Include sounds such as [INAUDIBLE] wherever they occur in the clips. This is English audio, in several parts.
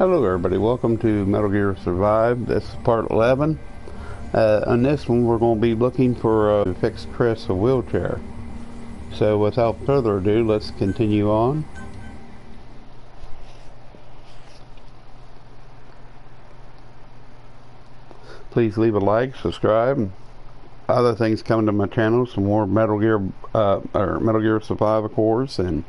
Hello everybody, welcome to Metal Gear Survive. This is part 11. Uh, on this one we're going to be looking for uh, fixed Chris a wheelchair. So without further ado, let's continue on. Please leave a like, subscribe, other things coming to my channel, some more Metal Gear, uh, or Metal Gear Survive of course, and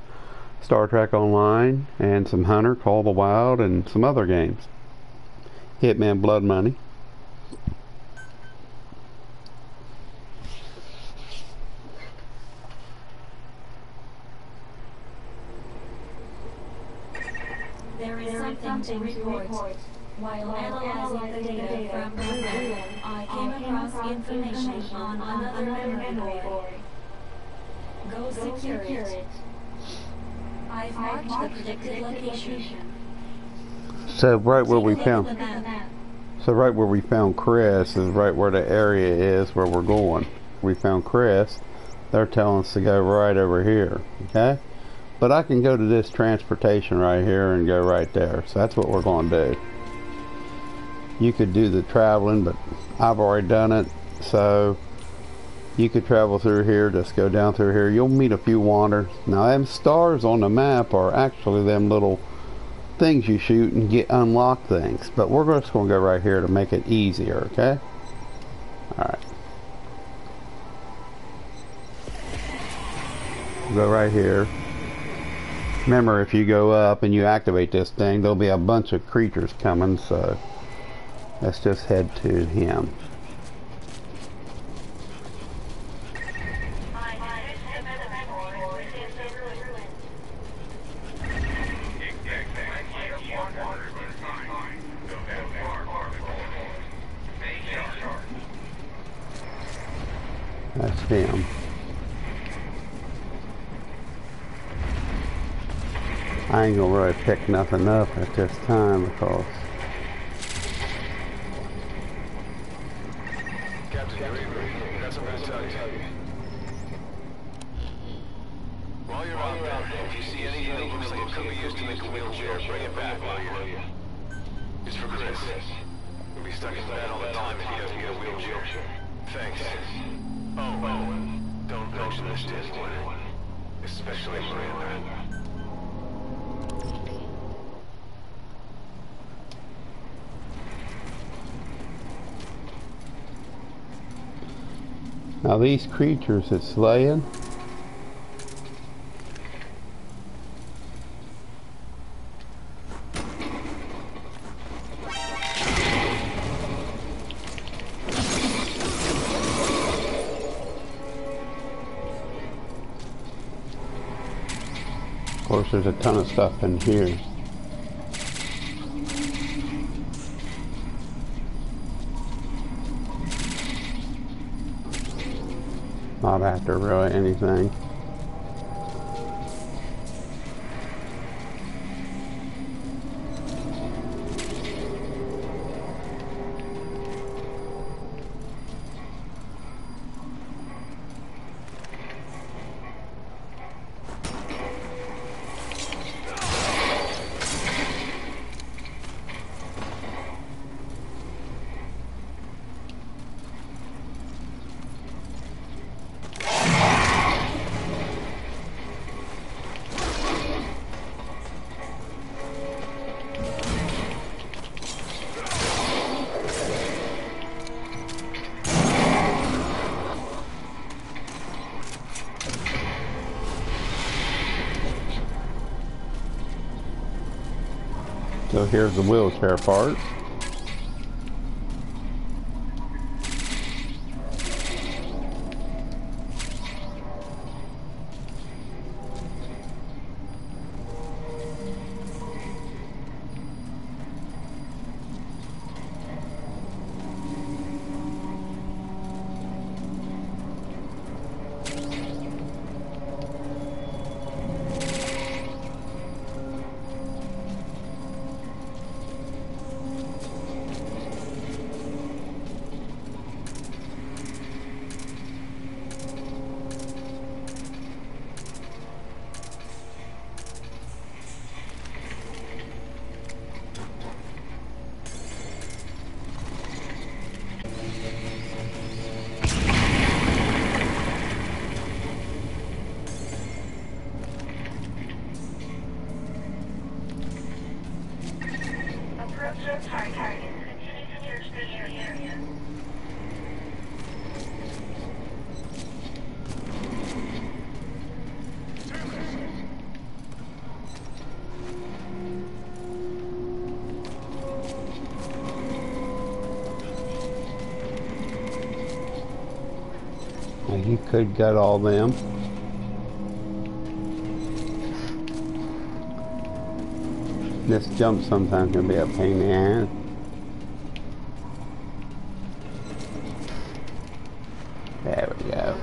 Star Trek Online, and some Hunter, Call the Wild, and some other games. Hitman Blood Money. There is something to report. While analyzing the data from Berlin, I came across information on another memory board. Go secure it. I've marked the predicted location. So right where we found, at the map. so right where we found Chris is right where the area is where we're going. We found Chris. They're telling us to go right over here. Okay. But I can go to this transportation right here and go right there. So that's what we're going to do. You could do the traveling, but I've already done it. So you could travel through here, just go down through here. You'll meet a few wanderers. Now, them stars on the map are actually them little things you shoot and get unlock things. But we're just going to go right here to make it easier, okay? Alright. Go right here. Remember, if you go up and you activate this thing, there'll be a bunch of creatures coming, so let's just head to him. That's him. I ain't gonna really pick nothing up at this time because Captain, you're in. Got something to tell you. While you're out there, if you see anything that looks like it could be used to make a wheelchair, bring it back, will you? It's for Chris. He'll be stuck in bed all the time of cause. Captain Griever, that's a good time to tell you. While you're on battle, if you see any humiliating could be used to make a wheelchair, bring it back while you're Chris. he doesn't get a wheelchair. Thanks. Oh, and don't mention this to anyone. Especially Miranda. Now these creatures it's slaying. Of course, there's a ton of stuff in here. Not after really anything. So here's the wheelchair part. You could gut all them. This jump sometimes can be a pain in the ass. There we go.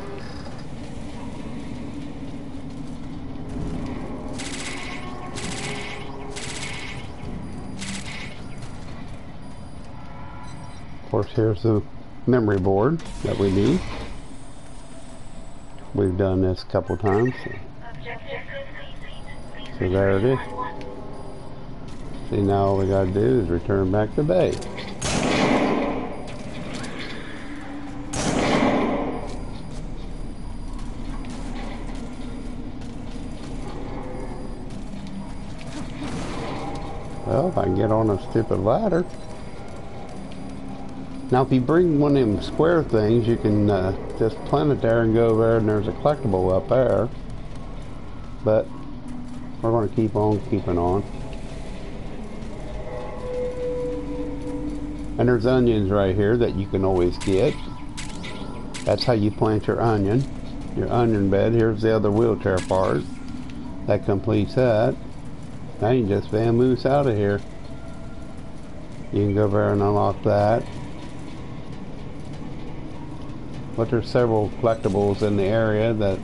Of course, here's the memory board that we need. We've done this a couple times. So there it is. See, now all we gotta do is return back to base. Well, if I can get on a stupid ladder. Now, if you bring one of them square things, you can uh, just plant it there and go there, and there's a collectible up there. But we're going to keep on keeping on. And there's onions right here that you can always get. That's how you plant your onion. Your onion bed. Here's the other wheelchair part. That completes that. Now you can just vamoose out of here. You can go there and unlock that. But there's several collectibles in the area that,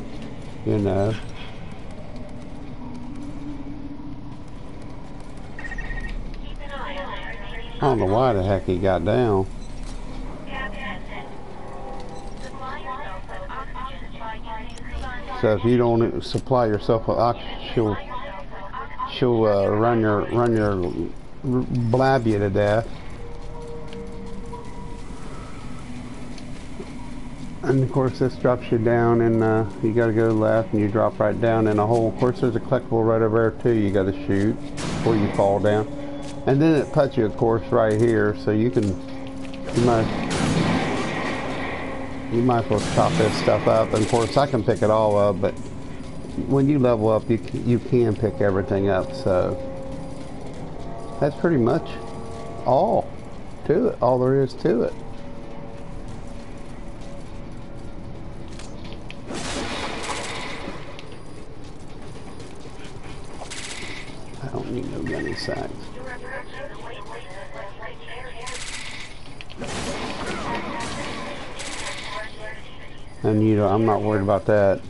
you know. I don't know why the heck he got down. So if you don't supply yourself with oxygen, she'll, she'll uh, run your run your blab you to death. And of course this drops you down and uh, you got to go left and you drop right down in a hole. Of course there's a collectible right over there too you got to shoot before you fall down. And then it puts you of course right here so you can, you might, you might as well chop this stuff up. And of course I can pick it all up but when you level up you, you can pick everything up so that's pretty much all to it, all there is to it. Sacks. And you know, I'm not worried about that.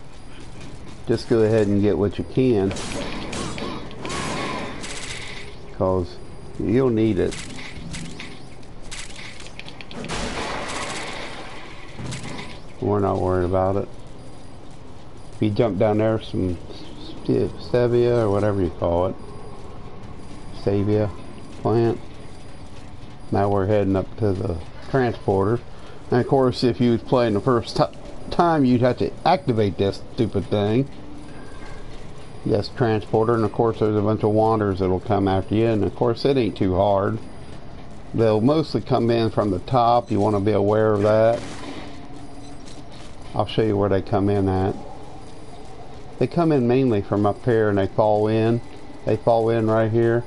Just go ahead and get what you can. Because you'll need it. We're not worried about it. If you jump down there, some stevia or whatever you call it, stevia plant. Now we're heading up to the transporter. And of course, if you was playing the first time, you'd have to activate this stupid thing. Yes, transporter, and of course there's a bunch of wanderers that'll come after you, and of course it ain't too hard. They'll mostly come in from the top, you want to be aware of that. I'll show you where they come in at. They come in mainly from up here and they fall in. They fall in right here.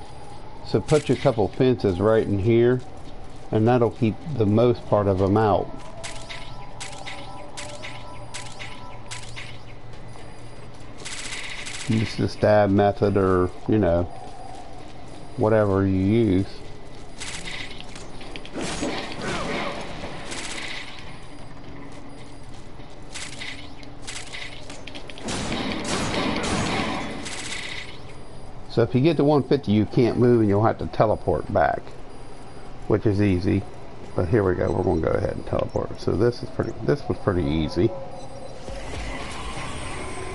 So put your couple fences right in here and that'll keep the most part of them out. Use the stab method or, you know, whatever you use. So if you get to 150, you can't move and you'll have to teleport back, which is easy. But here we go. We're going to go ahead and teleport. So this is pretty. This was pretty easy.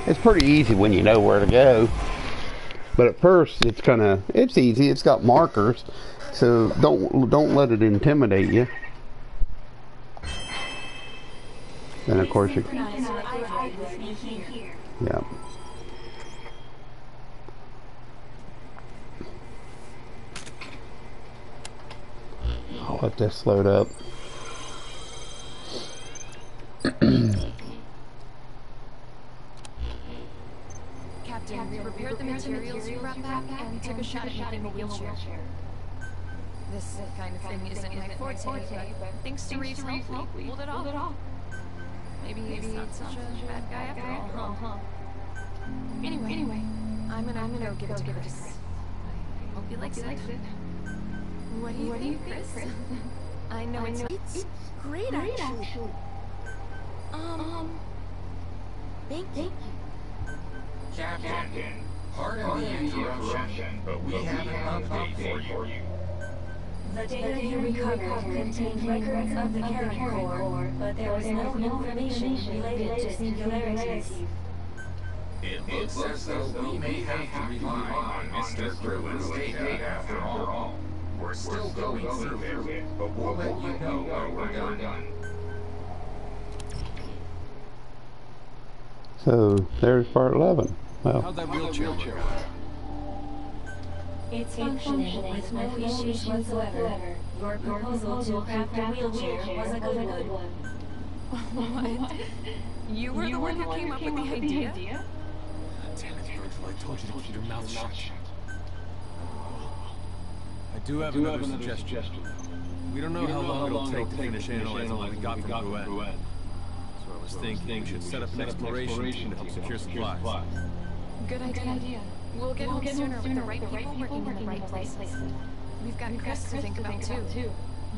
It's pretty easy when you know where to go. But at first, it's kind of it's easy. It's got markers, so don't don't let it intimidate you. And of course you. Yeah. Let this load up. Captain, we repaired the materials you brought back and took a shot at making a wheelchair. This kind of thing isn't my forte, but thanks to Reeve's help, we pulled it off. Maybe he's not such a bad guy after all, huh? Anyway, anyway, I'm gonna, I'm gonna go give it to Chris. I hope he likes it. What do you think, Chris? [LAUGHS] I know I it's It's great, actually. Um, thank you. Captain, pardon the interruption, but we have an update for you. The data you recovered contained records of the Charon Corps, but there was no information related to singularities. It looks as though we may have to rely on Mr. Gruen data after all. We're still going through it, but we'll let you know when we're done. So there's part 11. Well, How'd that wheelchair work? It's functioning with no issues whatsoever. Your proposal to craft a wheelchair was a good one. What? You were the one who came up with the idea? Damn it, Virgil, I told you to keep your mouth shut. I do have another suggestion. We don't know how long it'll take to finish analyzing what we got from Gruen. So I was thinking we should set up an exploration team to help secure supplies. Good idea. We'll get home sooner with the right people working in the right places. We've got Chris to think about too.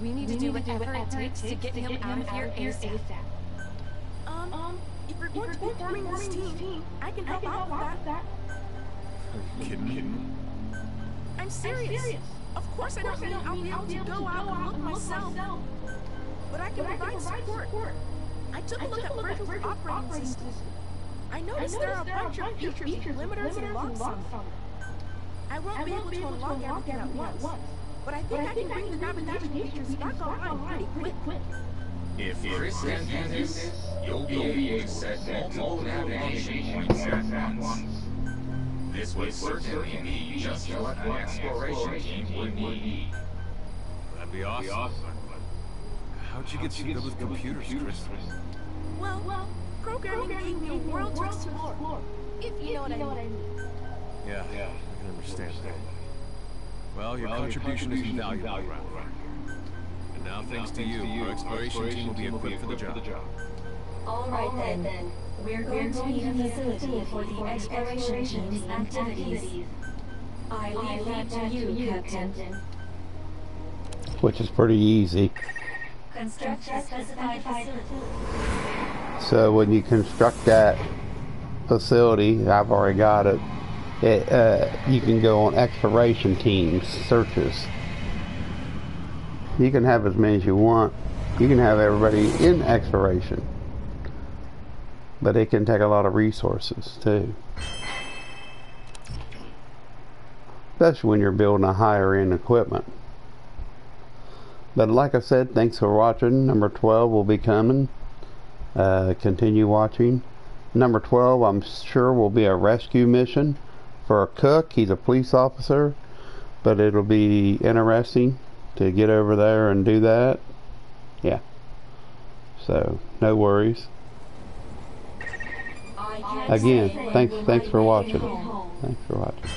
We need to do whatever it takes to get him out of here ASAP. Um, if you're going to be forming this team, I can help out with that. Are you kidding me? I'm serious. Of course, I don't mean I'll be able to go out and look myself, but I can provide support. I took a look at Virgil's operating system. I noticed there are a bunch of features, limiters, and locks on it. I won't be able to unlock everything at once, but I think I can bring the navigation features back online pretty quick. If Chris can do this, you'll be able to set multiple navigation points at once. This would certainly be just what an exploration team would need. That'd be awesome. How'd you get to good with computers, Chris? Well, well, programming gave me a world to explore, if you know what I mean. Yeah, yeah, I can understand that. Well, your contribution is invaluable around here. And now, thanks to you, our exploration team will be equipped for the job. All right then. We're going to need a facility for the exploration team's activities. I leave that to you, Captain. which is pretty easy. Construct a specified facility. So when you construct that facility, I've already got it. It uh, you can go on exploration teams searches. You can have as many as you want. You can have everybody in exploration, but it can take a lot of resources too. Especially when you're building a higher end equipment. But like I said, thanks for watching. Number 12 will be coming. Uh, continue watching. Number 12, I'm sure, will be a rescue mission for a cook. He's a police officer, but it'll be interesting to get over there and do that. Yeah. So, no worries. Again, thanks thanks for watching. Thanks for watching.